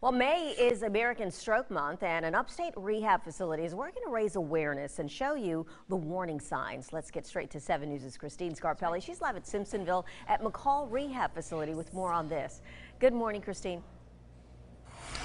Well, May is American Stroke Month, and an upstate rehab facility is working to raise awareness and show you the warning signs. Let's get straight to 7 News' Christine Scarpelli. She's live at Simpsonville at McCall Rehab Facility with more on this. Good morning, Christine.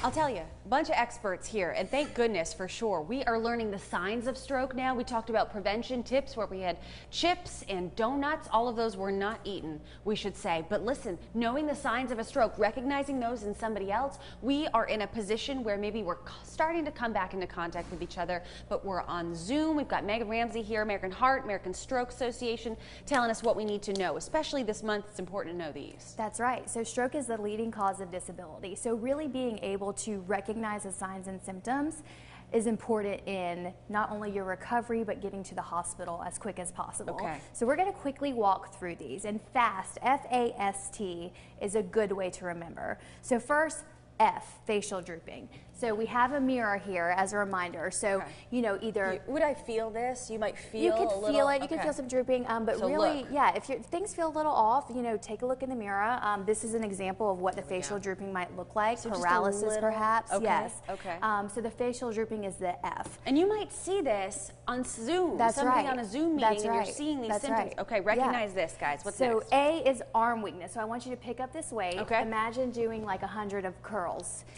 I'll tell you, a bunch of experts here, and thank goodness for sure. We are learning the signs of stroke now. We talked about prevention tips where we had chips and donuts. All of those were not eaten, we should say. But listen, knowing the signs of a stroke, recognizing those in somebody else, we are in a position where maybe we're starting to come back into contact with each other, but we're on Zoom. We've got Megan Ramsey here, American Heart, American Stroke Association, telling us what we need to know. Especially this month, it's important to know these. That's right. So stroke is the leading cause of disability. So really being able to recognize the signs and symptoms is important in not only your recovery but getting to the hospital as quick as possible. Okay. So we're going to quickly walk through these. And FAST, F-A-S-T, is a good way to remember. So first, F, facial drooping. So we have a mirror here as a reminder. So, okay. you know, either... You, would I feel this? You might feel You could feel little, it. You okay. could feel some drooping. Um, but so really, look. yeah, if, if, things feel a little off, you know, take a look in the mirror. Um, this is an example of what the facial drooping might look like. So Paralysis, little, perhaps. Okay. Yes. Okay. Um, so the facial drooping is the F. And you might see this on Zoom. That's Something right. on a Zoom meeting That's and right. you're seeing these That's symptoms. Right. Okay, recognize yeah. this, guys. What's so next? So A is arm weakness. So I want you to pick up this weight. Okay. Imagine doing like a hundred of curls,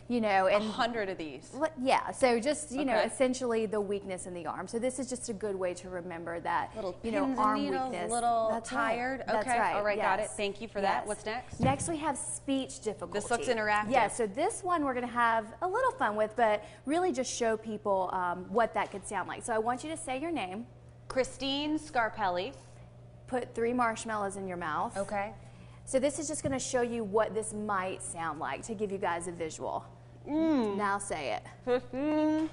you know. and A hundred of these. Yeah, so just, you okay. know, essentially the weakness in the arm. So this is just a good way to remember that, little you know, arm needles, weakness. little That's tired. Right. Okay, That's right. all right, yes. got it. Thank you for yes. that. What's next? Next we have speech difficulty. This looks interactive. Yeah, so this one we're going to have a little fun with, but really just show people um, what that could sound like. So I want you to say your name. Christine Scarpelli. Put three marshmallows in your mouth. Okay. So this is just going to show you what this might sound like to give you guys a visual. Mm. Now say it. Christine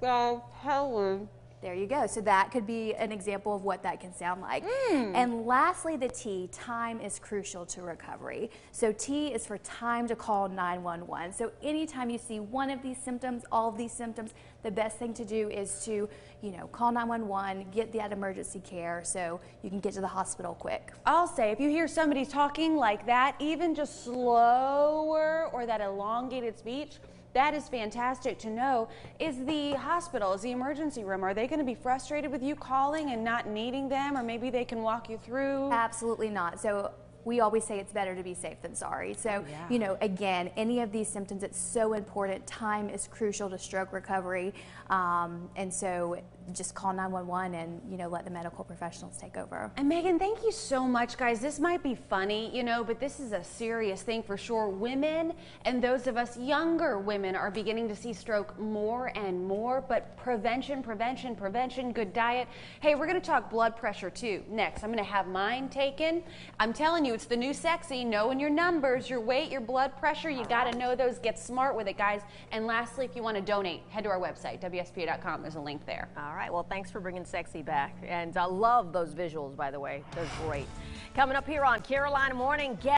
Scarpelli. There you go. So that could be an example of what that can sound like. Mm. And lastly, the T, time is crucial to recovery. So T is for time to call 911. So anytime you see one of these symptoms, all of these symptoms, the best thing to do is to, you know, call 911, get that emergency care so you can get to the hospital quick. I'll say if you hear somebody talking like that, even just slower or that elongated speech, that is fantastic to know. Is the hospital, is the emergency room, are they going to be frustrated with you calling and not needing them, or maybe they can walk you through? Absolutely not. So we always say it's better to be safe than sorry. So, oh, yeah. you know, again, any of these symptoms, it's so important. Time is crucial to stroke recovery. Um, and so just call 911 and, you know, let the medical professionals take over. And Megan, thank you so much, guys. This might be funny, you know, but this is a serious thing for sure. Women and those of us younger women are beginning to see stroke more and more, but prevention, prevention, prevention, good diet. Hey, we're going to talk blood pressure too next. I'm going to have mine taken. I'm telling you, it's the new sexy, knowing your numbers, your weight, your blood pressure. You got to know those. Get smart with it, guys. And lastly, if you want to donate, head to our website, WSPA.com. There's a link there. All right. Well, thanks for bringing sexy back. And I love those visuals, by the way. They're great. Coming up here on Carolina Morning, get